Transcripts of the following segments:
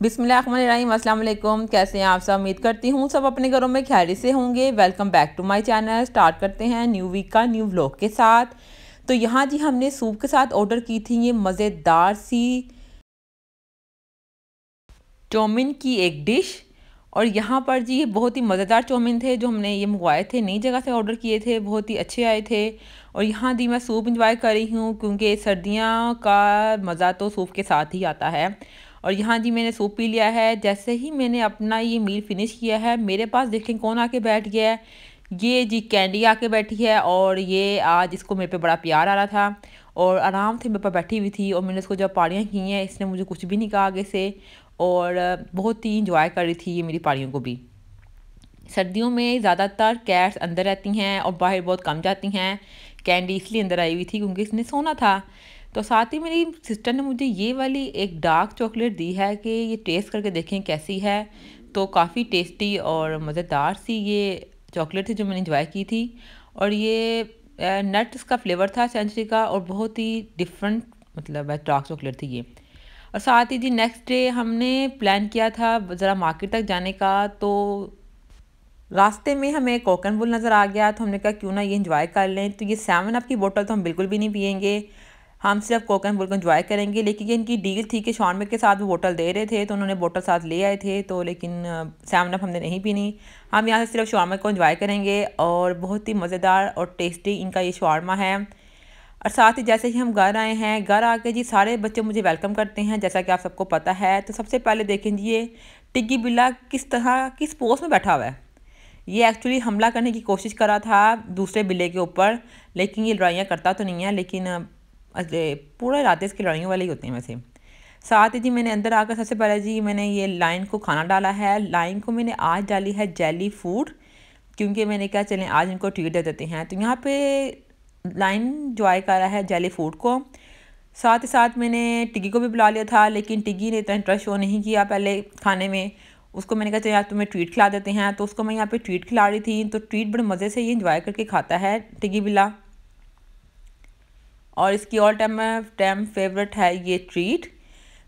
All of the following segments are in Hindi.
बिसमीम अल्लाम कैसे हैं आप सब? उम्मीद करती हूँ सब अपने घरों में खैरी से होंगे। Welcome back to my channel start करते हैं न्यू वीक का न्यू व्लॉग के साथ। तो यहाँ जी हमने सूप के साथ ऑर्डर की थी ये मज़ेदार सी चौमिन की एक डिश और यहाँ पर जी ये बहुत ही मज़ेदार चौमिन थे जो हमने ये मंगवाए थे, नई जगह से ऑर्डर किए थे, बहुत ही अच्छे आए थे। और यहाँ दी मैं सूप इंजॉय कर रही हूँ क्योंकि सर्दियाँ का मज़ा तो सूप के साथ ही आता है। और यहाँ जी मैंने सूप पी लिया है, जैसे ही मैंने अपना ये मील फिनिश किया है, मेरे पास देखें कौन आके बैठ गया है? ये जी कैंडी आके बैठी है और ये आज इसको मेरे पे बड़ा प्यार आ रहा था और आराम से मेरे पर बैठी हुई थी और मैंने उसको जब पाड़ियाँ की हैं, इसने मुझे कुछ भी नहीं कहा आगे से और बहुत ही इंजॉय कर रही थी ये मेरी पाड़ियों को भी। सर्दियों में ज़्यादातर कैट्स अंदर रहती हैं और बाहर बहुत कम जाती हैं। कैंडी इसलिए अंदर आई हुई थी क्योंकि इसने सोना था। तो साथ ही मेरी सिस्टर ने मुझे ये वाली एक डार्क चॉकलेट दी है कि ये टेस्ट करके देखें कैसी है। तो काफ़ी टेस्टी और मज़ेदार सी ये चॉकलेट थी जो मैंने इंजॉय की थी। और ये नट्स का फ्लेवर था सेंचुरी का और बहुत ही डिफरेंट मतलब डार्क चॉकलेट थी ये। और साथ ही जी नेक्स्ट डे हमने प्लान किया था ज़रा मार्केट तक जाने का। तो रास्ते में हमें कोकन बुल नज़र आ गया तो हमने कहा क्यों ना ये इंजॉय कर लें। तो ये सेवन अप की बोतल तो हम बिल्कुल भी नहीं पियेंगे। हम सिर्फ़ कोकन बुल को इन्जॉय करेंगे, लेकिन ये इनकी डील थी कि शॉर्मे के साथ वो बोटल दे रहे थे तो उन्होंने बोटल साथ ले आए थे तो लेकिन सेवन अप हमने नहीं पीनी। हम यहाँ से सिर्फ़ शॉर्मे को इन्जॉय करेंगे और बहुत ही मज़ेदार और टेस्टी इनका ये शॉर्मा है। और साथ ही जैसे ही हम घर आए हैं, घर आके जी सारे बच्चे मुझे वेलकम करते हैं, जैसा कि आप सबको पता है तो सबसे पहले देखें जी ये टिग्गी बिल्ला किस तरह, किस पोस्ट में बैठा हुआ है। ये एक्चुअली हमला करने की कोशिश करा था दूसरे बिल्ले के ऊपर, लेकिन ये लड़ाइयाँ करता तो नहीं है, लेकिन पूरा इरादे इसकी लड़ाइयों वाले ही होते हैं वैसे। साथ ही जी मैंने अंदर आकर सबसे पहले जी मैंने ये लाइन को खाना डाला है। लाइन को मैंने आज डाली है जेली फ़ूड क्योंकि मैंने कहा चलें आज इनको ट्रीट दे देते हैं। तो यहाँ पे लाइन जॉय करा है जेली फ़ूड को। साथ ही साथ मैंने टिगी को भी बुला लिया था, लेकिन टिगी ने इतना इंटरेस्ट शो नहीं किया पहले खाने में। उसको मैंने कहा चलो यार तुम्हें ट्रीट खिला देते हैं। तो उसको मैं यहाँ पे ट्रीट खिला रही थी तो ट्रीट बड़े मज़े से ये इंजॉय करके खाता है टिग्गी बिल्ला। और इसकी ऑल टाइम टाइम फेवरेट है ये ट्रीट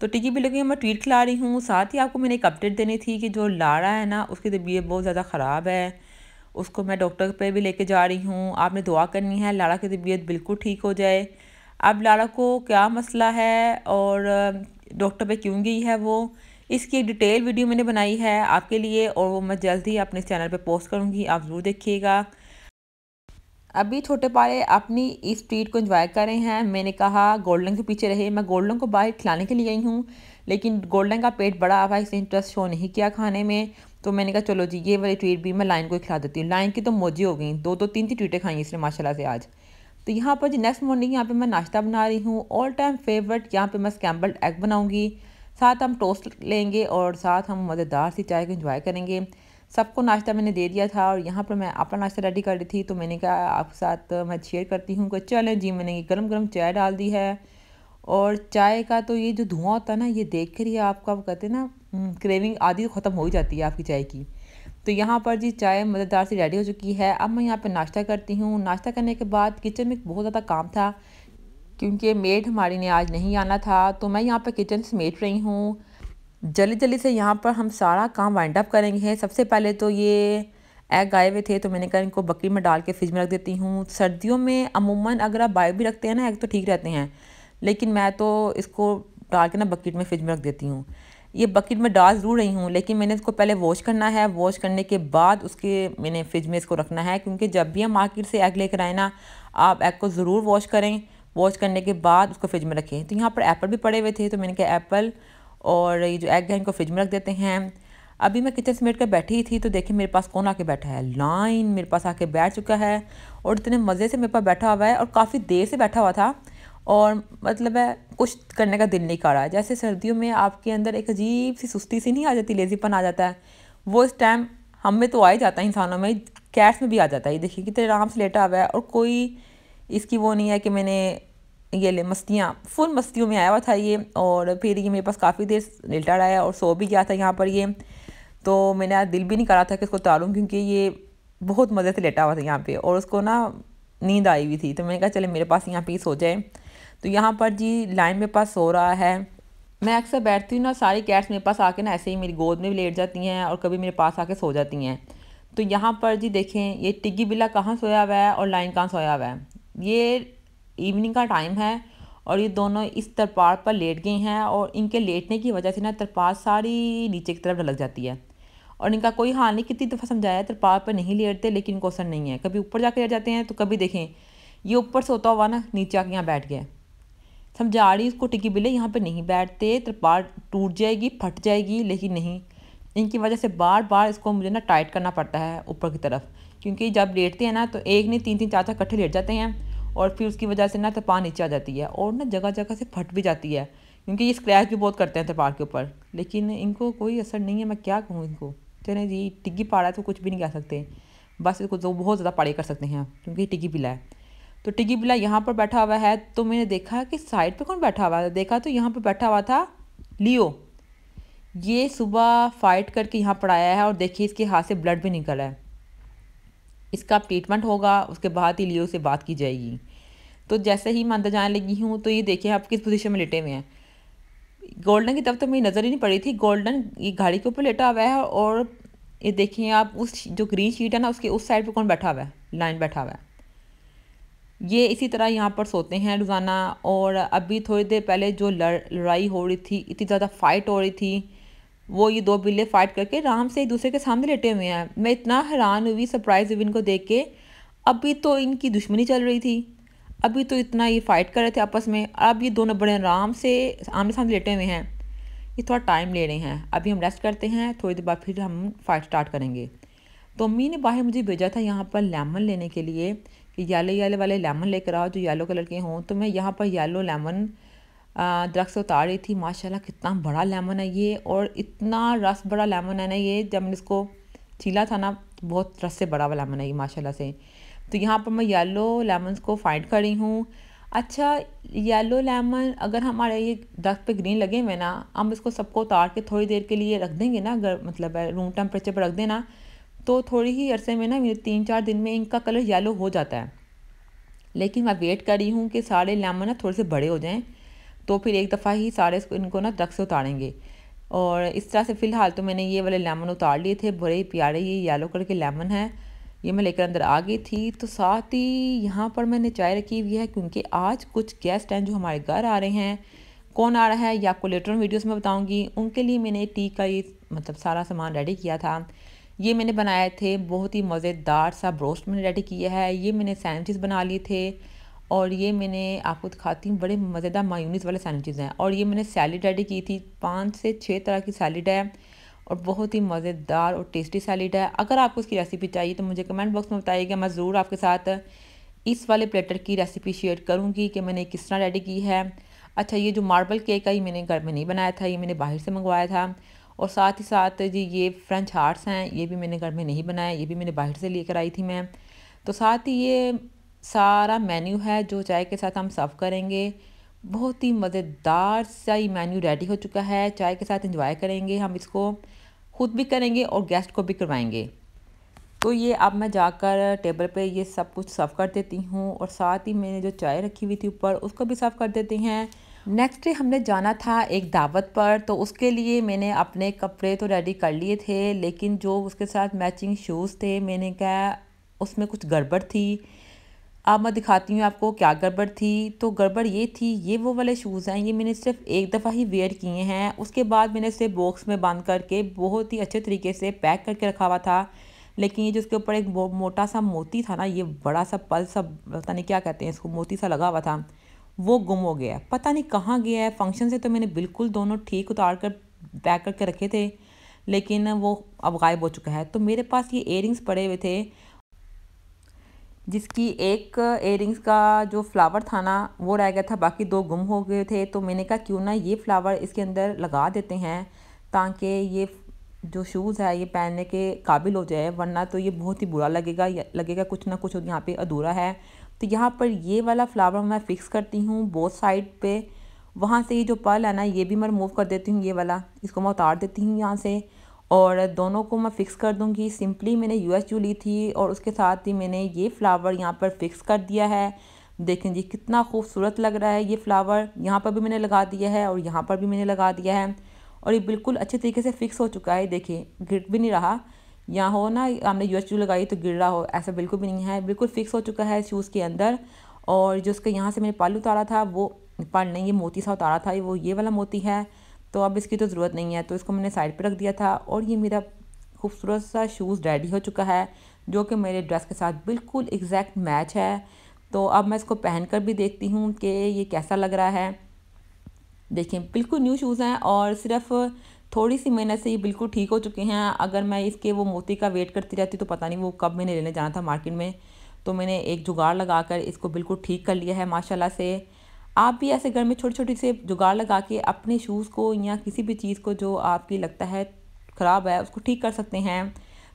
तो टिकी भी की मैं ट्रीट खिला रही हूँ। साथ ही आपको मैंने एक अपडेट देनी थी कि जो लाड़ा है ना, उसकी तबीयत बहुत ज़्यादा ख़राब है। उसको मैं डॉक्टर पे भी लेके जा रही हूँ। आपने दुआ करनी है, लाड़ा की तबीयत बिल्कुल ठीक हो जाए। अब लाड़ा को क्या मसला है और डॉक्टर पे क्यों गई है वो? इसकी एक डिटेल वीडियो मैंने बनाई है आपके लिए और वो मैं जल्द ही अपने चैनल पे पोस्ट करूँगी। आप ज़रूर देखिएगा। अभी छोटे पारे अपनी इस ट्रीट को इन्जॉय कर रहे हैं। मैंने कहा, गोल्डन के पीछे रहे मैं गोल्डन को बाहर खिलाने के लिए गई हूँ, लेकिन गोल्डन का पेट बड़ा हुआ इसने इंटरेस्ट शो नहीं किया खाने में। तो मैंने कहा, चलो जी, ये वाली ट्रीट भी मैं लाइन को खिला देती हूँ। लाइन की तो मोजी हो गई। दो दो तीन तीन ट्रीटें खाई इसने माशाला से आज। तो यहाँ पर जी नेक्स्ट मॉर्निंग यहाँ पर मैं नाश्ता बना रही हूँ। ऑल टाइम फेवरेट यहाँ पर मैं स्कैम्बल्ड एग बनाऊँगी। साथ हम टोस्ट लेंगे और साथ हम मज़ेदार सी चाय को इन्जॉय करेंगे। सबको नाश्ता मैंने दे दिया था और यहाँ पर मैं अपना नाश्ता रेडी कर रही थी तो मैंने कहा आपके साथ मैं शेयर करती हूँ कि चलें जी मैंने ये गर्म गर्म चाय डाल दी है। और चाय का तो ये जो धुआँ होता है ना ये देख कर ही आपका वो कहते हैं ना क्रेविंग हम्म, आदि ख़त्म हो ही जाती है आपकी चाय की। तो यहाँ पर जी चाय मज़ेदार से रेडी हो चुकी है। अब मैं यहाँ पर नाश्ता करती हूँ। नाश्ता करने के बाद किचन में बहुत ज़्यादा काम था क्योंकि मेड हमारी ने आज नहीं आना था तो मैं यहाँ पर किचन समेट रही हूँ। जल्दी जल्दी से यहाँ पर हम सारा काम वाइंड अप करेंगे सबसे पहले तो ये एग आए हुए थे तो मैंने कहा इनको बकरी में डाल के फ्रिज में रख देती हूँ। सर्दियों में अमूमन अगर आप बायो भी रखते हैं ना एग तो ठीक रहते हैं, लेकिन मैं तो इसको डाल के ना बकेट में फ्रिज में रख देती हूँ। ये बकेट में डाल ज़रूर रही हूँ, लेकिन मैंने इसको पहले वॉश करना है। वॉश करने के बाद उसके मैंने फ्रिज में इसको रखना है, क्योंकि जब भी हम मार्केट से एग लेकर आए ना, आप एग को ज़रूर वॉश करें। वॉश करने के बाद उसको फ्रिज में रखें। तो यहाँ पर एप्पल भी पड़े हुए थे तो मैंने कहा एप्पल और ये जो एग है, इनको फ्रिज में रख देते हैं। अभी मैं किचन से समेट कर बैठी ही थी तो देखिए मेरे पास कौन आके बैठा है? लाइन मेरे पास आके बैठ चुका है और इतने मज़े से मेरे पास बैठा हुआ है और काफ़ी देर से बैठा हुआ था और मतलब है, कुछ करने का दिल नहीं कर रहा जैसे सर्दियों में आपके अंदर एक अजीब सी सुस्ती सी नहीं आ जाती लेजीपन आ जाता है। वो इस टाइम हम में तो आ ही जाता है, इंसानों में। कैट्स में भी आ जाता है। ये देखिए कितने आराम से लेटा हुआ है और कोई इसकी वो नहीं है कि मैंने ये ले, मस्तियाँ, फुल मस्तियों में आया हुआ था ये और फिर ये मेरे पास काफ़ी देर लेटा रहा है और सो भी गया था यहाँ पर ये। तो मैंने दिल भी नहीं करा था कि इसको उतारूँ क्योंकि ये बहुत मज़े से लेटा हुआ था यहाँ पे और उसको ना नींद आई हुई थी। तो मैंने कहा, चले, मेरे पास यहाँ पे सो जाए। तो यहाँ पर जी लाइन मेरे पास सो रहा है। मैं अक्सर बैठती हूँ ना, सारी कैट्स मेरे पास आके ना ऐसे ही मेरी गोद में भी लेट जाती हैं और कभी मेरे पास आके सो जाती हैं। तो यहाँ पर जी देखें, ये टिग्गी बिल्ला कहाँ सोया हुआ है और लाइन कहाँ सोया हुआ है? ये इवनिंग का टाइम है और ये दोनों इस तरपाल पर लेट गई हैं और इनके लेटने की वजह से ना तरपाल सारी नीचे की तरफ़ ढलक जाती है। और इनका कोई हाल नहीं, कितनी दफ़ा समझाया तरपाल पर नहीं लेटते, लेकिन इनको असर नहीं है। कभी ऊपर जाके लेट जाते हैं तो कभी देखें, ये ऊपर सोता हुआ ना नीचे आके यहाँ बैठ गया समझा रही उसको टिकी बिल्ले यहाँ पर नहीं बैठते तरपाल टूट जाएगी, फट जाएगी, लेकिन नहीं। इनकी वजह से बार बार इसको मुझे ना टाइट करना पड़ता है ऊपर की तरफ़, क्योंकि जब लेटते हैं ना तो एक नहीं, तीन तीन, चार चार कट्ठे लेट जाते हैं। और फिर उसकी वजह से ना तपान नीचे आ जाती है और ना जगह जगह से फट भी जाती है, क्योंकि ये स्क्रैच भी बहुत करते हैं तपार के ऊपर। लेकिन इनको कोई असर नहीं है, मैं क्या कहूँ इनको? चले जी, टिग्गी पाड़ा है तो कुछ भी नहीं कह सकते। बस इसको तो बहुत ज़्यादा पाड़े कर सकते हैं, क्योंकि टिग्गी पिला है। तो टिग्गी बिला यहाँ पर बैठा हुआ है तो मैंने देखा कि साइड पर कौन बैठा हुआ था? देखा तो यहाँ पर बैठा हुआ था लियो। ये सुबह फाइट करके यहाँ पर आया है और देखिए इसके हाथ से ब्लड भी निकला है। इसका ट्रीटमेंट होगा, उसके बाद ही लियो से बात की जाएगी। तो जैसे ही मैं अंदर जाने लगी हूँ तो ये देखिए आप किस पोजीशन में लेटे हुए हैं। गोल्डन की तरफ़ तो मेरी नज़र ही नहीं पड़ी थी। गोल्डन ये गाड़ी के ऊपर लेटा हुआ है और ये देखिए आप उस जो ग्रीन शीट है ना, उसके उस साइड पे कौन बैठा हुआ है? लाइन बैठा हुआ है। ये इसी तरह यहाँ पर सोते हैं रोज़ाना और अभी थोड़ी देर पहले जो लड़, लड़ाई हो रही थी, इतनी ज़्यादा फाइट हो रही थी वो ये दो बिल्ले फाइट करके आराम से एक दूसरे के सामने लेटे हुए हैं। मैं इतना हैरान हुई सरप्राइज़ हुई इनको देख के। अभी तो इनकी दुश्मनी चल रही थी। अभी तो इतना ये फाइट कर रहे थे आपस में। अब ये दोनों बड़े आराम से आमने सामने लेटे हुए हैं। ये थोड़ा टाइम ले रहे हैं। अभी हम रेस्ट करते हैं। थोड़ी देर बाद फिर हम फाइट स्टार्ट करेंगे। तो अम्मी ने बाहर मुझे भेजा था यहाँ पर लेमन लेने के लिए कि येलो येलो वाले लेमन लेकर आओ। जो येलो कलर के हों तो मैं यहाँ पर येलो लेमन दरख्त उतार रही थी, माशाल्लाह कितना बड़ा लेमन है ये और इतना रस बड़ा लेमन है ना ये, जब मैंने इसको छीला था ना बहुत रस से बड़ा वाला लेमन है ये, माशाल्लाह से। तो यहाँ पर मैं येलो लेमन को फाइंड कर रही हूँ। अच्छा येलो लेमन अगर हमारे ये दरख्त पे ग्रीन लगे हुए ना, हम इसको सबको उतार के थोड़ी देर के लिए रख देंगे ना, अगर मतलब रूम टेम्परेचर पर रख देना तो थोड़ी ही अरसे में ना मेरे तीन चार दिन में इनका कलर येलो हो जाता है। लेकिन मैं वेट कर रही हूँ कि सारे लेमन ना थोड़े से बड़े हो जाएँ। तो फिर एक दफ़ा ही सारे इनको ना दरख्त से उतारेंगे। और इस तरह से फ़िलहाल तो मैंने ये वाले लेमन उतार लिए थे बड़े ही प्यारे, ये येलो कलर के लेमन हैं। ये मैं लेकर अंदर आ गई थी। तो साथ ही यहाँ पर मैंने चाय रखी हुई है, क्योंकि आज कुछ गेस्ट हैं जो हमारे घर आ रहे हैं। कौन आ रहा है, या आपको लेटर वीडियोस में बताऊँगी। उनके लिए मैंने टी का ये मतलब सारा सामान रेडी किया था। ये मैंने बनाए थे, बहुत ही मज़ेदार सा ब्रोस्ट मैंने रेडी किया है। ये मैंने सैंडविचेस बना लिए थे। और ये मैंने आपको दिखाती हूँ, बड़े मज़ेदार मायूनीस वाले सैंडविचेज़ हैं। और ये मैंने सैलड रेडी की थी, पाँच से छः तरह की सैलड है और बहुत ही मज़ेदार और टेस्टी सैलड है। अगर आपको इसकी रेसिपी चाहिए तो मुझे कमेंट बॉक्स में बताइएगा, मैं ज़रूर आपके साथ इस वाले प्लेटर की रेसिपी शेयर करूँगी कि मैंने किस तरह रेडी की है। अच्छा ये जो मार्बल केक है, ये मैंने घर में नहीं बनाया था, ये मैंने बाहर से मंगवाया था। और साथ ही साथ जी, ये फ्रेंच हार्ट्स हैं, ये भी मैंने घर में नहीं बनाया, ये भी मैंने बाहर से लेकर आई थी मैं। तो साथ ही ये सारा मेन्यू है जो चाय के साथ हम सर्व करेंगे। बहुत ही मज़ेदार सा ये मेन्यू रेडी हो चुका है। चाय के साथ इंजॉय करेंगे हम इसको, खुद भी करेंगे और गेस्ट को भी करवाएँगे। तो ये अब मैं जाकर टेबल पे ये सब कुछ सर्व कर देती हूँ और साथ ही मैंने जो चाय रखी हुई थी ऊपर, उसको भी सर्व कर देते हैं। नेक्स्ट डे हमने जाना था एक दावत पर तो उसके लिए मैंने अपने कपड़े तो रेडी कर लिए थे, लेकिन जो उसके साथ मैचिंग शूज़ थे, मैंने कहा उसमें कुछ गड़बड़ थी। अब मैं दिखाती हूँ आपको क्या गड़बड़ थी। तो गड़बड़ ये थी, ये वो वाले शूज़ हैं, ये मैंने सिर्फ़ एक दफ़ा ही वेयर किए हैं। उसके बाद मैंने इसे बॉक्स में बंद करके बहुत ही अच्छे तरीके से पैक करके रखा हुआ था। लेकिन ये जिसके ऊपर एक मोटा सा मोती था ना, ये बड़ा सा पल सा, पता नहीं क्या कहते हैं इसको, मोती सा लगा हुआ था, वो गुम हो गया। पता नहीं कहाँ गया है। फ़ंक्शन से तो मैंने बिल्कुल दोनों ठीक उतार कर पैक करके रखे थे, लेकिन वो अब गायब हो चुका है। तो मेरे पास ये इयरिंग्स पड़े हुए थे जिसकी एक एयरिंग्स का जो फ्लावर था ना, वो रह गया था, बाकी दो गुम हो गए थे। तो मैंने कहा, क्यों ना ये फ्लावर इसके अंदर लगा देते हैं ताकि ये जो शूज़ है, ये पहनने के काबिल हो जाए, वरना तो ये बहुत ही बुरा लगेगा लगेगा कुछ ना कुछ यहाँ पे अधूरा है। तो यहाँ पर ये वाला फ्लावर मैं फ़िक्स करती हूँ बोथ साइड पे। वहाँ से ये जो पल है ना, ये भी मैं रिमूव कर देती हूँ, ये वाला, इसको मैं उतार देती हूँ यहाँ से। और दोनों को मैं फ़िक्स कर दूँगी। सिंपली मैंने यू ली थी और उसके साथ ही मैंने ये फ्लावर यहाँ पर फ़िक्स कर दिया है। देखें जी, कितना खूबसूरत लग रहा है ये फ्लावर यहाँ पर भी मैंने लगा दिया है और यहाँ पर भी मैंने लगा दिया है। और ये बिल्कुल अच्छे तरीके से फिक्स हो चुका है। देखिए गिर भी नहीं रहा। यहाँ हो ना, हमने यू एस लगाई तो गिर रहा हो, ऐसा बिल्कुल भी नहीं है। बिल्कुल फिक्स हो चुका है शूज़ के अंदर। और जो उसके यहाँ से मैंने पाल उतारा था, वो पाल नहीं, ये मोती सा उतारा था, वो ये वाला मोती है। तो अब इसकी तो ज़रूरत नहीं है तो इसको मैंने साइड पर रख दिया था और ये मेरा खूबसूरत सा शूज़ रेडी हो चुका है, जो कि मेरे ड्रेस के साथ बिल्कुल एग्जैक्ट मैच है। तो अब मैं इसको पहन कर भी देखती हूँ कि ये कैसा लग रहा है। देखिए, बिल्कुल न्यू शूज़ हैं और सिर्फ़ थोड़ी सी मेहनत से ये बिल्कुल ठीक हो चुके हैं। अगर मैं इसके वो मोती का वेट करती रहती तो पता नहीं वो कब मैंने लेने जाना था मार्केट में। तो मैंने एक जुगाड़ लगा कर इसको बिल्कुल ठीक कर लिया है, माशाल्लाह से। आप भी ऐसे घर में छोटी छोटी से जुगाड़ लगा के अपने शूज़ को या किसी भी चीज़ को जो आपकी लगता है ख़राब है, उसको ठीक कर सकते हैं।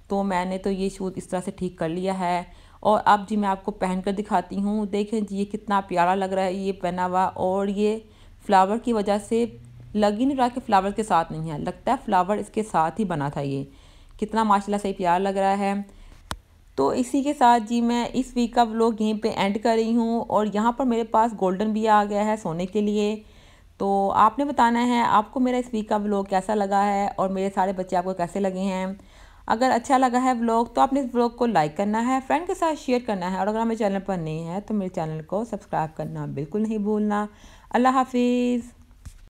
तो मैंने तो ये शूज़ इस तरह से ठीक कर लिया है। और अब जी मैं आपको पहन कर दिखाती हूँ। देखें जी, ये कितना प्यारा लग रहा है ये पहना हुआ। और ये फ्लावर की वजह से लग ही नहीं रहा कि फ्लावर के साथ नहीं है। लगता है फ्लावर इसके साथ ही बना था ये। कितना माशाल्लाह से प्यार लग रहा है। तो इसी के साथ जी मैं इस वीक का व्लॉग यहीं पे एंड कर रही हूँ और यहाँ पर मेरे पास गोल्डन भी आ गया है सोने के लिए। तो आपने बताना है, आपको मेरा इस वीक का व्लॉग कैसा लगा है और मेरे सारे बच्चे आपको कैसे लगे हैं? अगर अच्छा लगा है व्लॉग तो आपने इस व्लॉग को लाइक करना है फ्रेंड के साथ शेयर करना है और अगर हमें चैनल पर नहीं है तो मेरे चैनल को सब्सक्राइब करना बिल्कुल नहीं भूलना। अल्लाह हाफिज़।